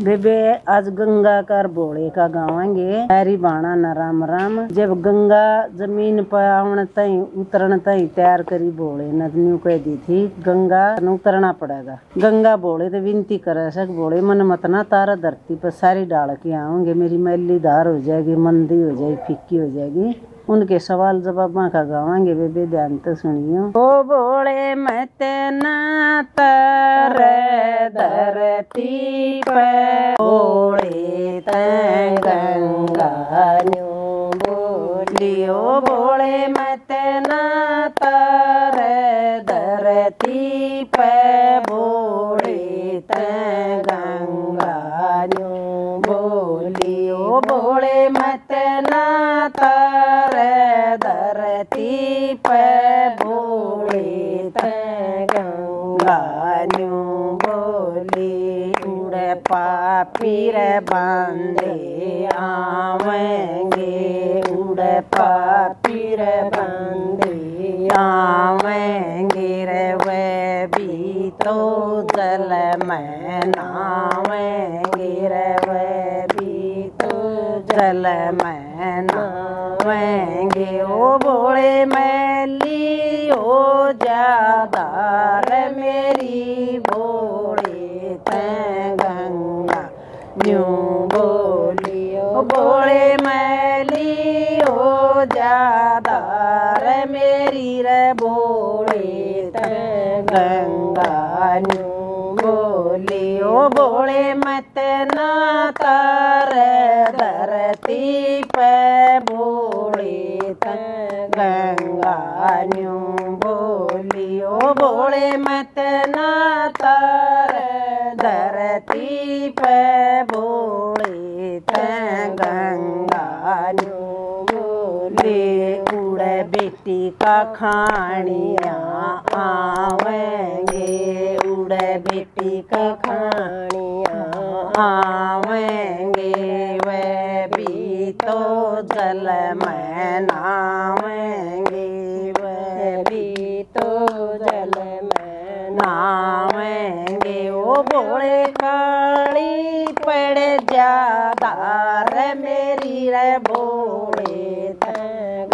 बेबे, आज गंगा कर बोले का गावांगे। हरी बाणा न राम राम। जब गंगा ज़मीन पर आवन तई उतरण तई तैयार करी बोले नदनियों कह दी थी, गंगा न उतरना पड़ेगा। गंगा बोले तो विनती करे सक बोले मन मत ना तारा धरती पर सारी डाल के आऊँगे मेरी मैली धार हो जाएगी, मंदी हो जाएगी, फिक्की हो जाएगी। उनके सवाल जवाब का गावांगे बेबे, ध्यान तो सुनियो। ओ बोले मत ना तर धरती पे बोले गंगा बोलियो। बोले मत ना धरती पे बोले गंगान्यू बोली, उड़े पापीर बांधे आवेंगे, उड़े पापीर बांधे आवेंगे, रे वे भी तो जल में नावेंगे, रे वे भी तो जल में नावेंगे ओ बोले मैली, ओ जादार मेरी बोले तै गंगा, न्यू बोलियो। बोले मैली, ओ जादार मेरी रे बोले तै गंगा, न्यू बोलियो। बोले मत ना तार धरती पे गंगा बोलियो, बोले मत ना तार, धरती पे बोले गंगा बोले उड़े बेटी का खानिया आवेंगे, उड़े बेटी का खानिया आवेंगे वे भी तो जल में नावेंगे। में नावेंगे। ओ बोले काली, पड़ जादार मेरी रे बोले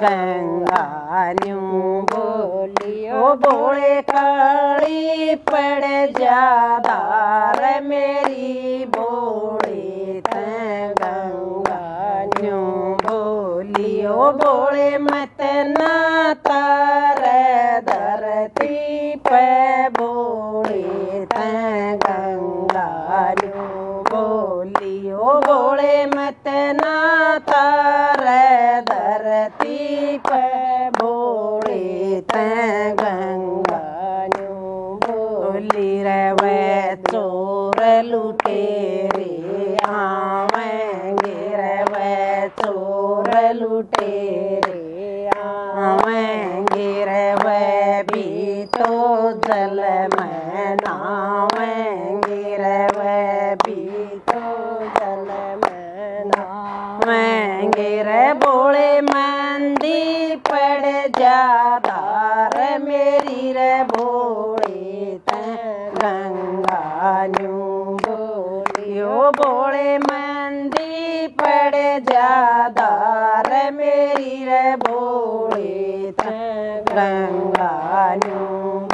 गंगा न्यू बोलियो। बोले काली, पड़ जादार मेरी बोले गंगा न्यू बोलियो। बोले मत ना तार धरती बोली पड़ रे मेरी रे बोले गंगा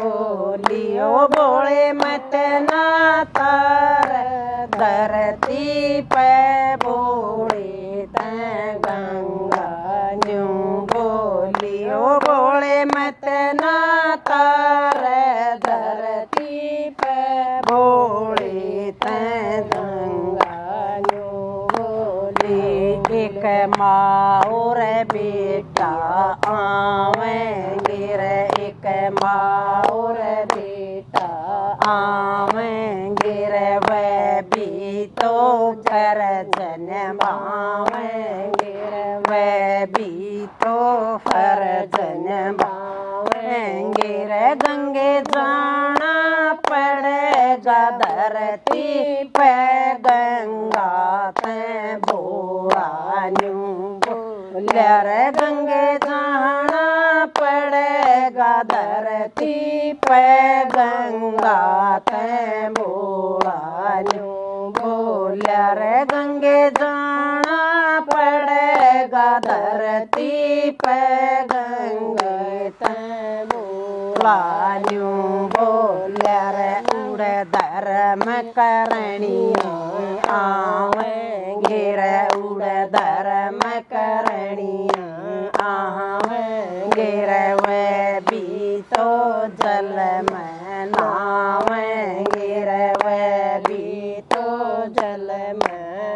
बोलियो। बोले मत ना तार धरती पे बोले आवेंगे रे एक माँ और बेटा। आवेंगे रे वे भी तो कर जनमावेंगे रे वे भी तो फर जनमावेंगे रे। गंगे जाना पड़ेगा, धरती पे गंगा ते बोला न्यू गंगा ते बोला न्यू बोलिया रे गंगे जाना पड़ेगा धरती पे गंगे ते बोला न्यू बोलिया रे उड़े धर्म करणी आवेंगे रे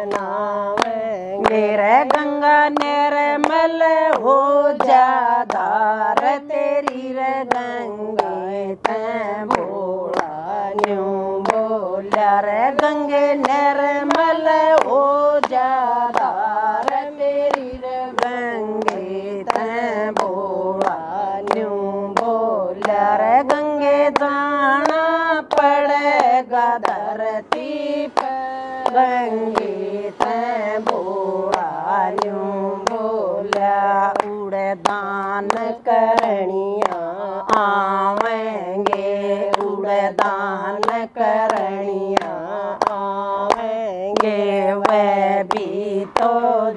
में गंगा गंगा निर्मल हो जा, धार तेरी रे गंगे ते बोला, न्यू बोला रे, गंगे निर्मल उड़े दान करणिया आवेंगे उड़े दान करणिया आवेंगे वे भी तो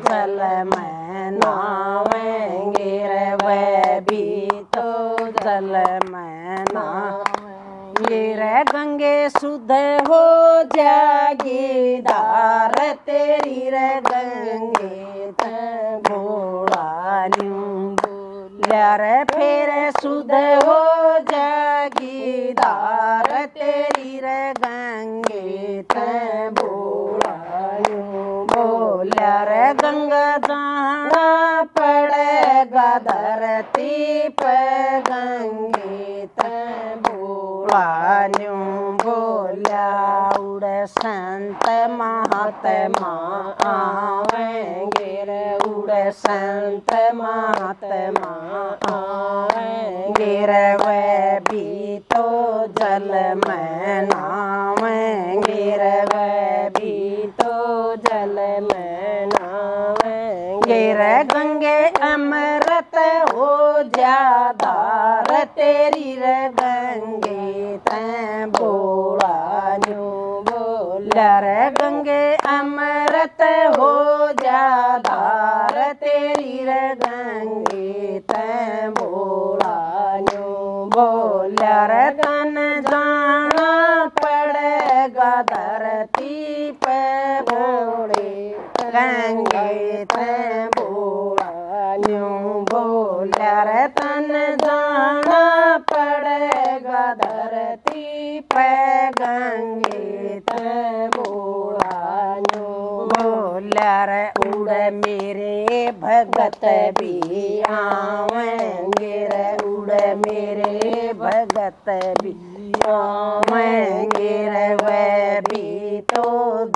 जल में नावेंगे वे भी तो जल में नावेंगे रे। गंगे शुद्ध हो जागी धार तेरी रे, गंगे ते न्यू बोलिया फेर शुद्ध हो जागी तेरी रे गंगे ते बोलायो। बोलिया रे गंगा जाना पड़ेगा, धरती पे गंगे ते बोला न्यू बोलिया उड़े संत महात्मा आवेंगे रे उड़े संत महात्मा आवेंगे रे वे भी तो जल में नावेंगे रे वे भी तो जल में नावेंगे रे गंगे अमृत हो जा धार तेरी रे गंगे ते न्यू बोला रे गंगे अमृत हो जा, धार तेरी रे गंगे, ते बोला न्यू बोला रे तन जाना पड़ेगा, धरती पे बोले गंगे, ते बोला न्यू बोला रे तन भगत भी आवेंगे उड़ मेरे भगत भी आवेंगे रे, वे भी तो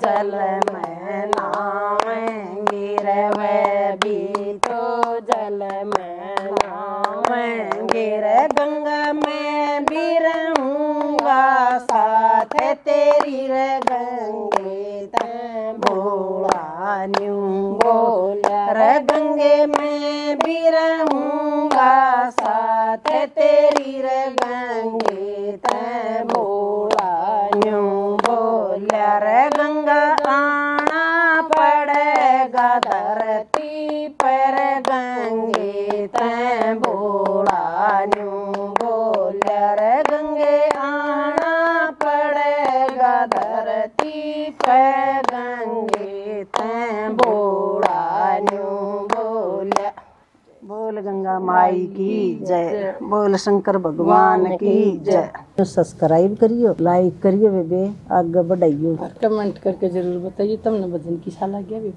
जल में नावेंगे वे भी तो जल में नावेंगे रे। गंगा में भी रहूँगा, साथ तेरी गंगे ते न्यू बोला रे गंगे में भी रहूँगा साथ तेरी रे गंगे ते बोला न्यू बोला रे गंगा आना पड़ेगा धरती पर गंगे ते बोला न्यू बोला रे गंगे आना पड़ेगा धरती पे गंगे ते बोला न्यू बोला बोल गंगा माई की जय। बोल शंकर भगवान की जय। सब्सक्राइब करियो लाइक करियो बेबे आगे बढ़ाइयो। कमेंट करके ज़रूर बताइए तब ना भजन किसा लगे गया